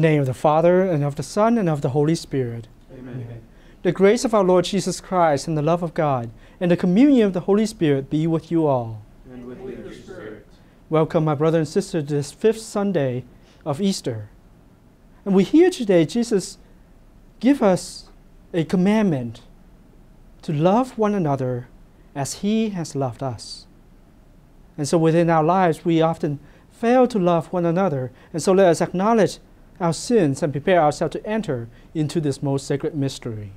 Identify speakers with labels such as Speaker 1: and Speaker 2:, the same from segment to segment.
Speaker 1: the name of the Father, and of the Son, and of the Holy Spirit.
Speaker 2: Amen.
Speaker 1: The grace of our Lord Jesus Christ, and the love of God, and the communion of the Holy Spirit be with you all.
Speaker 2: And with your spirit.
Speaker 1: Welcome, my brother and sister, to this fifth Sunday of Easter. And we hear today Jesus give us a commandment to love one another as he has loved us. And so within our lives, we often fail to love one another. And so let us acknowledge our sins and prepare ourselves to enter into this most sacred mystery.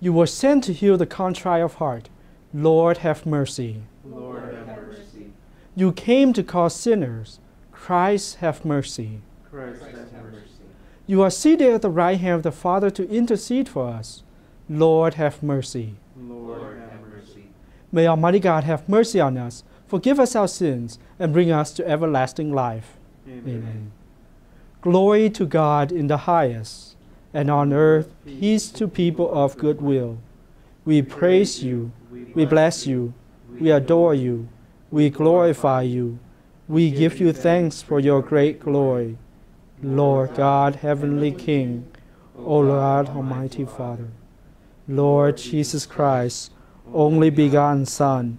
Speaker 1: You were sent to heal the contrite of heart. Lord, have mercy.
Speaker 2: Lord, have mercy.
Speaker 1: You came to call sinners. Christ, have mercy.
Speaker 2: Christ, have mercy.
Speaker 1: You are seated at the right hand of the Father to intercede for us. Lord, have mercy.
Speaker 2: Lord, have mercy.
Speaker 1: May Almighty God have mercy on us, forgive us our sins, and bring us to everlasting life. Amen. Glory to God in the highest, and on earth peace to people of good will. We praise you, we bless you, we adore you, we glorify you, we give you thanks for your great glory. Lord God, heavenly King, O Lord Almighty Father, Lord Jesus Christ, only begotten Son,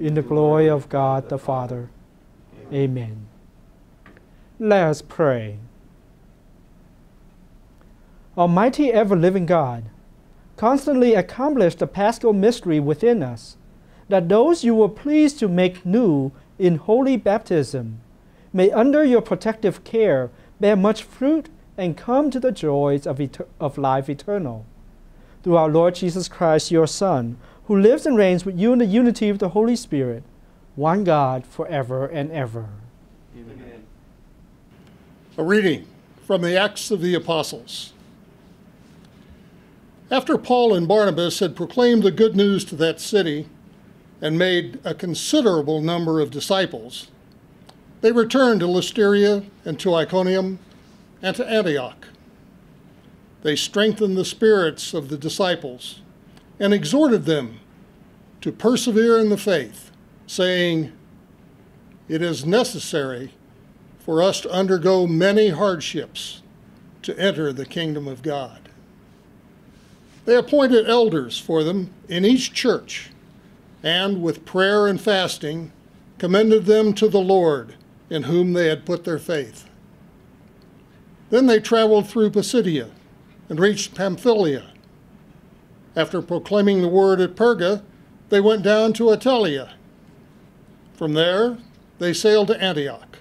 Speaker 1: in the glory of God the Father. Amen. Let us pray. Almighty ever living God, constantly accomplish the paschal mystery within us, that those you were pleased to make new in holy baptism may, under your protective care, bear much fruit and come to the joys of, of life eternal. Through our Lord Jesus Christ, your Son, who lives and reigns with you in the unity of the Holy Spirit, one God forever and ever.
Speaker 2: Amen.
Speaker 3: A reading from the Acts of the Apostles. After Paul and Barnabas had proclaimed the good news to that city and made a considerable number of disciples, they returned to Lystra and to Iconium and to Antioch. They strengthened the spirits of the disciples and exhorted them to persevere in the faith, saying, It is necessary for us to undergo many hardships to enter the kingdom of God. They appointed elders for them in each church, and with prayer and fasting, commended them to the Lord in whom they had put their faith. Then they traveled through Pisidia and reached Pamphylia. After proclaiming the word at Perga, they went down to Attalia. From there, they sailed to Antioch,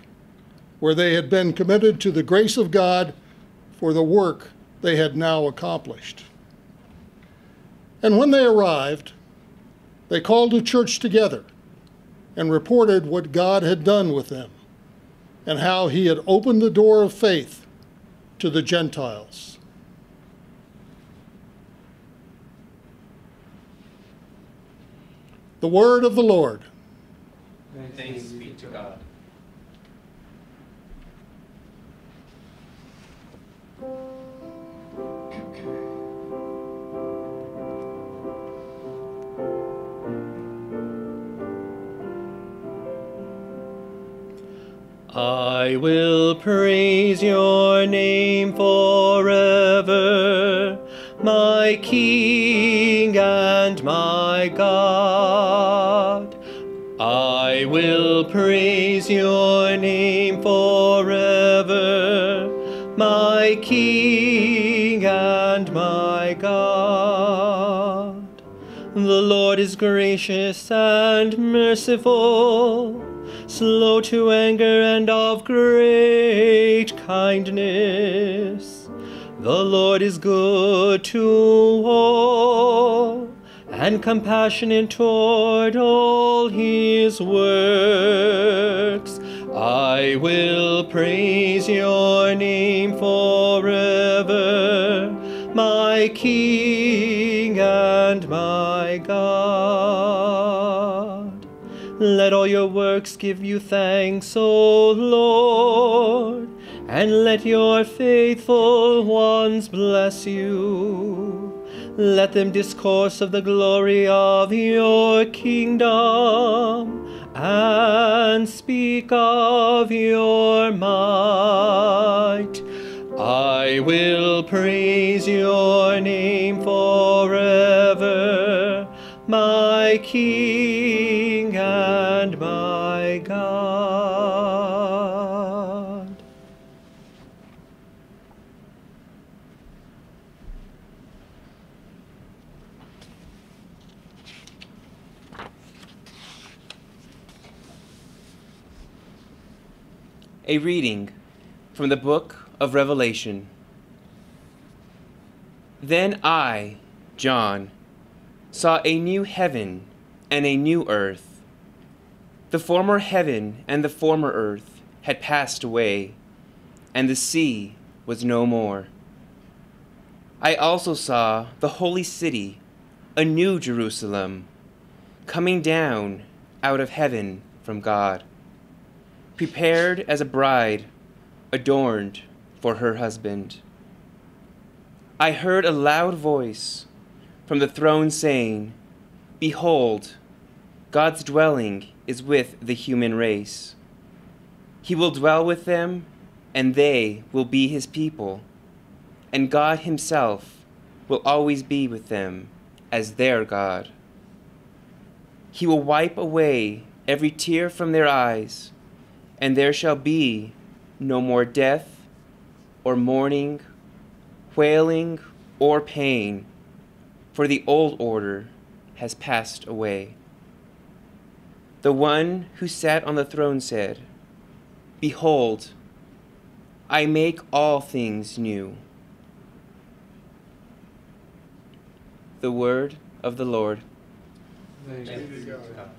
Speaker 3: where they had been committed to the grace of God for the work they had now accomplished. And when they arrived, they called a church together and reported what God had done with them and how he had opened the door of faith to the Gentiles. The word of the Lord.
Speaker 2: Thanks be to God.
Speaker 4: I will praise your name forever, my King and my God. Praise your name forever, my King and my God. The Lord is gracious and merciful, slow to anger and of great kindness. The Lord is good to all, and compassionate toward all his works. I will praise your name forever, my King and my God. Let all your works give you thanks, O Lord, and let your faithful ones bless you. Let them discourse of the glory of your kingdom and speak of your might. I will praise your name forever, my King
Speaker 5: A reading from the book of Revelation. Then I, John, saw a new heaven and a new earth. The former heaven and the former earth had passed away, and the sea was no more. I also saw the holy city, a new Jerusalem, coming down out of heaven from God prepared as a bride adorned for her husband. I heard a loud voice from the throne saying, Behold, God's dwelling is with the human race. He will dwell with them, and they will be his people, and God himself will always be with them as their God. He will wipe away every tear from their eyes and there shall be no more death, or mourning, wailing, or pain, for the old order has passed away. The one who sat on the throne said, Behold, I make all things new. The word of the Lord.
Speaker 2: Thanks be to God.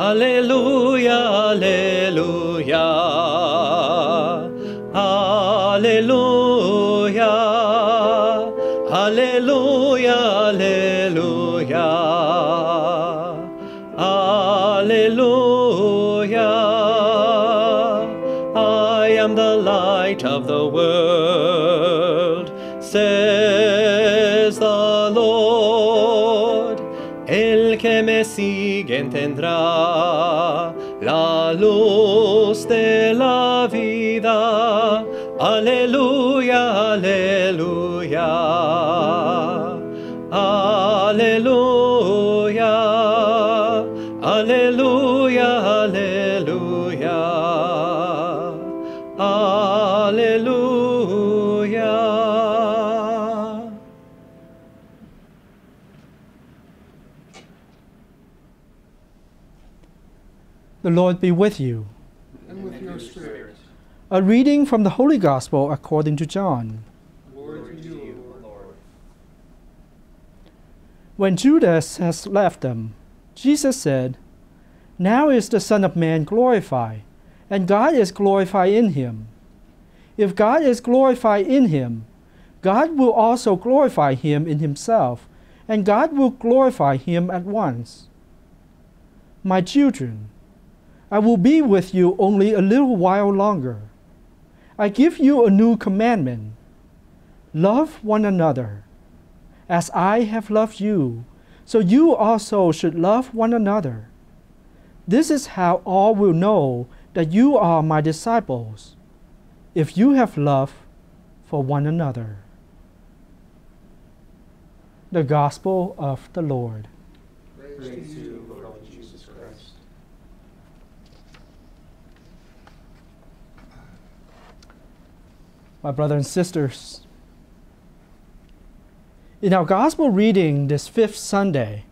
Speaker 4: Alleluia, Alleluia, Alleluia, Alleluia, Alleluia, Alleluia. I am the light of the world, says siguen tendrá la luz.
Speaker 1: The Lord be with you.
Speaker 3: And with your spirit.
Speaker 1: A reading from the Holy Gospel according to John.
Speaker 3: Glory to you, Lord.
Speaker 1: When Judas has left them, Jesus said, Now is the Son of Man glorified, and God is glorified in him. If God is glorified in him, God will also glorify him in himself, and God will glorify him at once. My children, I will be with you only a little while longer. I give you a new commandment love one another. As I have loved you, so you also should love one another. This is how all will know that you are my disciples, if you have love for one another. The Gospel of the Lord.
Speaker 2: Praise to you, Lord Jesus Christ.
Speaker 1: My brothers and sisters. In our gospel reading this fifth Sunday,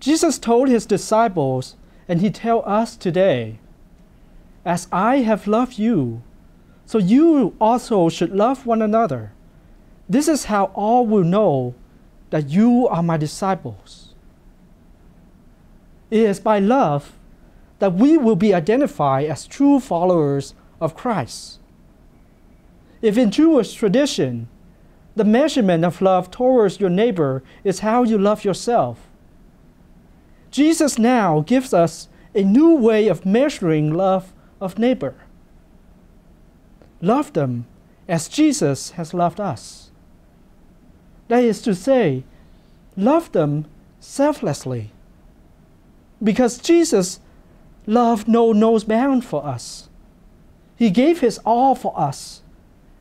Speaker 1: Jesus told his disciples, and he tells us today, As I have loved you, So you also should love one another. This is how all will know that you are my disciples. It is by love that we will be identified as true followers of Christ. If in Jewish tradition, the measurement of love towards your neighbor is how you love yourself, Jesus now gives us a new way of measuring love of neighbor. Love them as Jesus has loved us. That is to say, love them selflessly. Because Jesus loved no nose bound for us. He gave his all for us,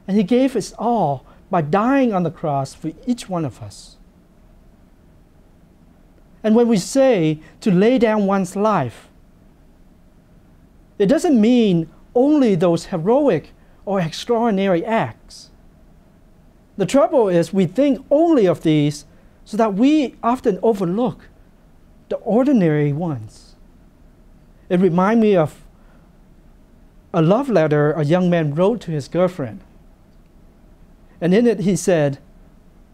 Speaker 1: and he gave his all by dying on the cross for each one of us. And when we say to lay down one's life, it doesn't mean only those heroic or extraordinary acts. The trouble is, we think only of these so that we often overlook the ordinary ones. It reminds me of a love letter a young man wrote to his girlfriend. And in it, he said,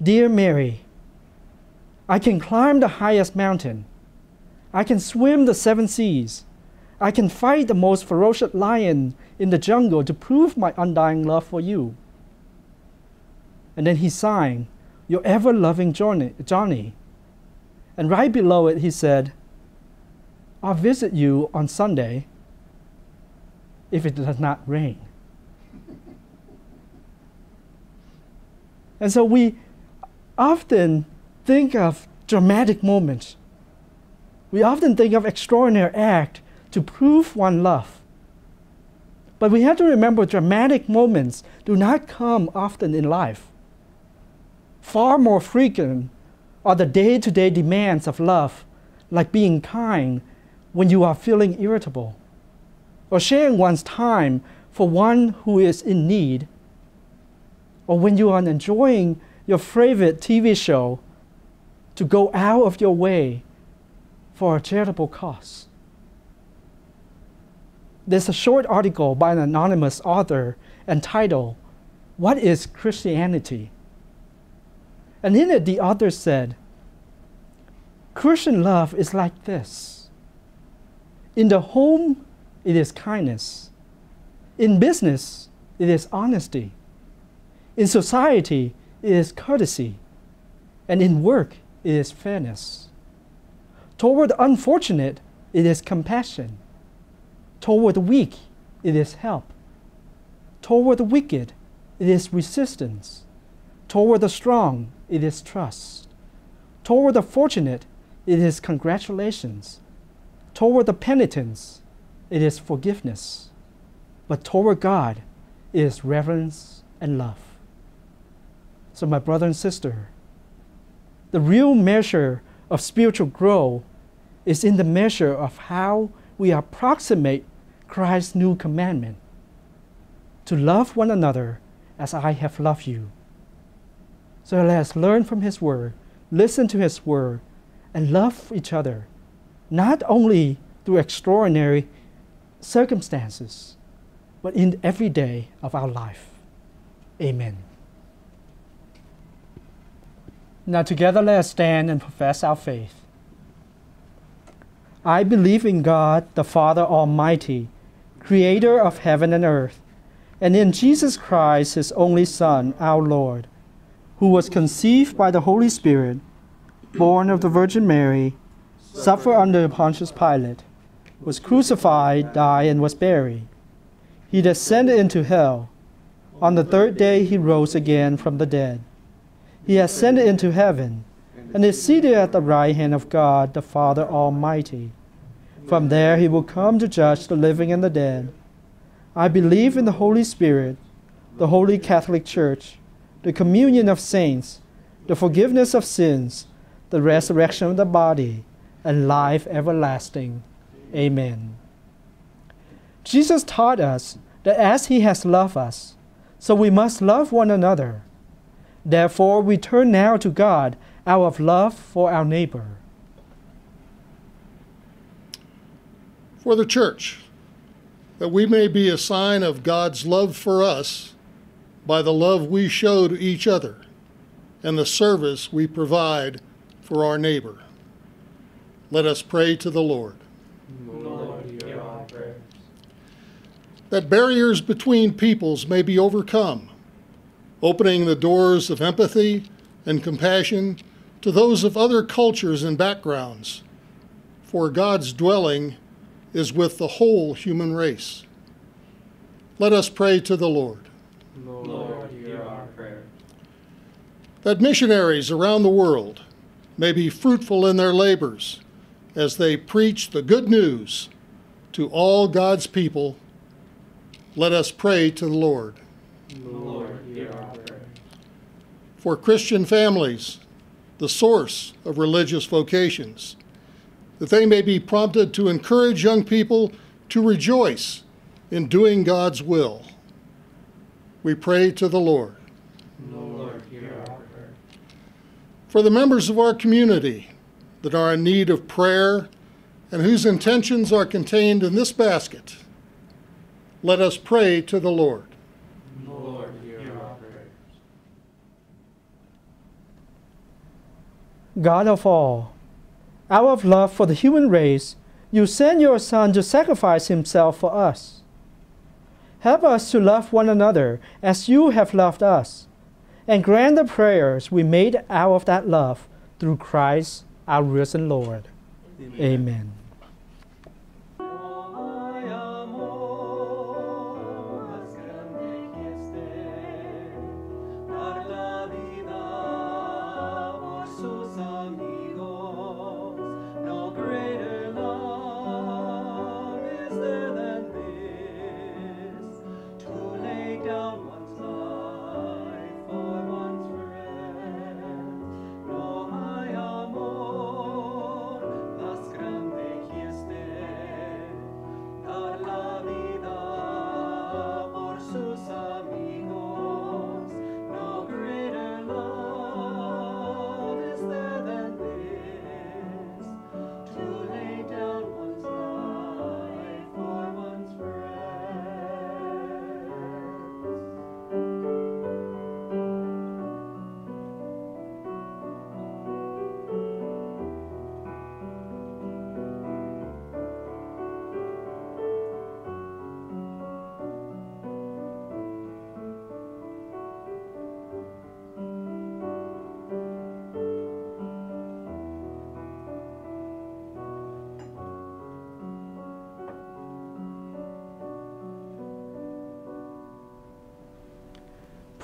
Speaker 1: Dear Mary, I can climb the highest mountain. I can swim the seven seas. I can fight the most ferocious lion in the jungle to prove my undying love for you. And then he signed, Your ever loving Johnny, Johnny. And right below it, he said, I'll visit you on Sunday if it does not rain. And so we often think of dramatic moments. We often think of extraordinary act to prove one love. But we have to remember dramatic moments do not come often in life. Far more frequent are the day to day demands of love, like being kind when you are feeling irritable, or sharing one's time for one who is in need, or when you are enjoying your favorite TV show to go out of your way for a charitable cause. There's a short article by an anonymous author entitled, What is Christianity? And in it, the author said, Christian love is like this. In the home, it is kindness. In business, it is honesty. In society, it is courtesy. And in work, it is fairness. Toward the unfortunate, it is compassion. Toward the weak, it is help. Toward the wicked, it is resistance. Toward the strong, it is trust. Toward the fortunate, it is congratulations. Toward the penitents, it is forgiveness. But toward God, it is reverence and love. So, my brother and sister, the real measure of spiritual growth is in the measure of how we approximate Christ's new commandment to love one another as I have loved you. So let us learn from His Word, listen to His Word, and love each other, not only through extraordinary circumstances, but in every day of our life. Amen. Now, together, let us stand and profess our faith. I believe in God, the Father Almighty, creator of heaven and earth, and in Jesus Christ, his only Son, our Lord, who was conceived by the Holy Spirit, born of the Virgin Mary, suffered under Pontius Pilate, was crucified, died, and was buried. He descended into hell. On the third day, he rose again from the dead. He ascended into heaven and is seated at the right hand of God, the Father Almighty. From there he will come to judge the living and the dead. I believe in the Holy Spirit, the Holy Catholic Church, the communion of saints, the forgiveness of sins, the resurrection of the body, and life everlasting. Amen. Jesus taught us that as he has loved us, so we must love one another. Therefore, we turn now to God out of love for our neighbor.
Speaker 3: For the church, that we may be a sign of God's love for us by the love we show to each other and the service we provide for our neighbor. Let us pray to the Lord.
Speaker 2: Lord.
Speaker 3: That barriers between peoples may be overcome, opening the doors of empathy and compassion to those of other cultures and backgrounds, for God's dwelling is with the whole human race. Let us pray to the Lord.
Speaker 2: Lord, hear our prayers.
Speaker 3: That missionaries around the world may be fruitful in their labors as they preach the good news to all God's people. Let us pray to the Lord.
Speaker 2: Lord, hear our prayers.
Speaker 3: For Christian families, the source of religious vocations, that they may be prompted to encourage young people to rejoice in doing God's will. We pray to the Lord.
Speaker 2: Lord, hear our prayers.
Speaker 3: For the members of our community that are in need of prayer and whose intentions are contained in this basket, let us pray to the Lord.
Speaker 2: Lord, hear our prayers.
Speaker 1: God of all, out of love for the human race, you sent your Son to sacrifice himself for us. Help us to love one another as you have loved us, and grant the prayers we made out of that love through Christ our risen Lord. Amen.
Speaker 4: Ay,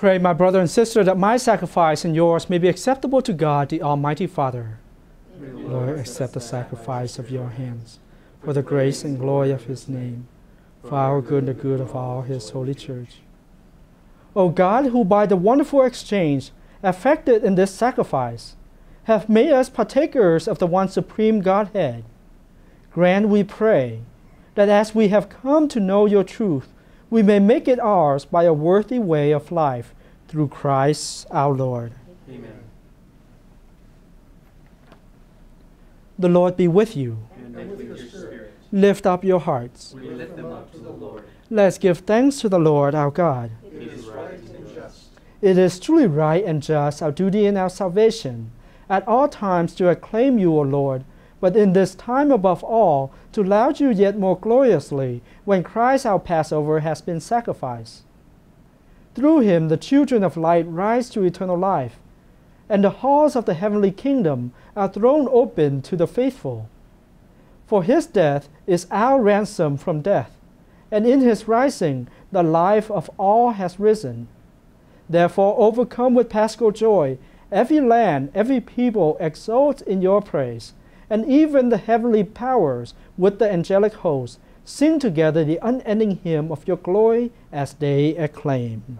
Speaker 1: Pray, my brother and sister, that my sacrifice and yours may be acceptable to God, the Almighty Father. Lord, accept the sacrifice of your hands for the grace and glory of his name, for our good and the good of all his holy church. O God, who by the wonderful exchange effected in this sacrifice have made us partakers of the one supreme Godhead, grant, we pray, that as we have come to know your truth, we may make it ours by a worthy way of life through Christ our Lord.
Speaker 2: Amen.
Speaker 1: The Lord be with you.
Speaker 2: And with your spirit,
Speaker 1: Lift up your hearts.
Speaker 2: we lift them up to the Lord.
Speaker 1: Let's give thanks to the Lord our God.
Speaker 2: It is right and just.
Speaker 1: It is truly right and just, our duty and our salvation, at all times to acclaim you, O Lord, but in this time above all, to laud you yet more gloriously when Christ our Passover has been sacrificed. Through him, the children of light rise to eternal life, and the halls of the heavenly kingdom are thrown open to the faithful. For his death is our ransom from death, and in his rising, the life of all has risen. Therefore, overcome with paschal joy, every land, every people exults in your praise, and even the heavenly powers with the angelic hosts sing together the unending hymn of your glory as they acclaim.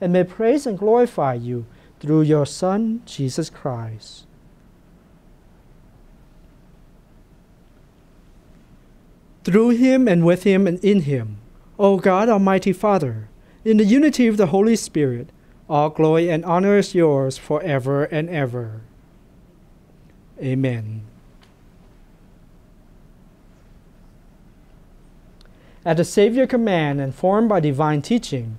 Speaker 1: and may praise and glorify you through your Son, Jesus Christ. Through him and with him and in him, O God, Almighty Father, in the unity of the Holy Spirit, all glory and honor is yours forever and ever. Amen. At the Savior command and formed by divine teaching,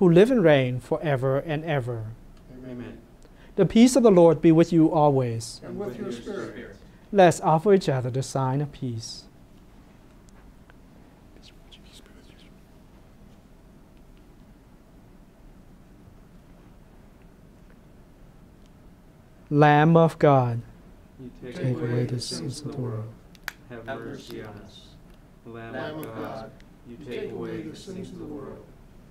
Speaker 1: who live and reign forever and ever.
Speaker 2: Amen.
Speaker 1: The peace of the Lord be with you always.
Speaker 3: And with your spirit.
Speaker 1: Let's offer each other the sign of peace. Lamb of God,
Speaker 2: You
Speaker 1: take away the sins of the world.
Speaker 2: Have mercy on us. Lamb
Speaker 3: Lamb
Speaker 2: of God, you take away the sins of the world.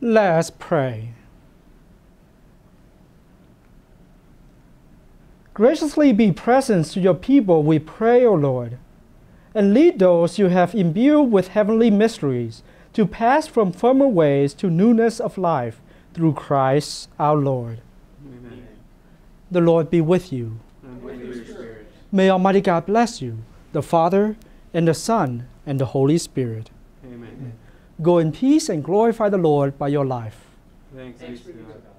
Speaker 1: Let's pray. Graciously be present to your people, we pray, O Lord, and lead those you have imbued with heavenly mysteries to pass from former ways to newness of life through Christ our Lord.
Speaker 2: Amen.
Speaker 1: The Lord be with you.
Speaker 2: And with your spirit.
Speaker 1: May Almighty God bless you, the Father, and the Son, and the Holy Spirit.
Speaker 2: Amen.
Speaker 1: Go in peace and glorify the Lord by your life.
Speaker 2: Thanks be to God.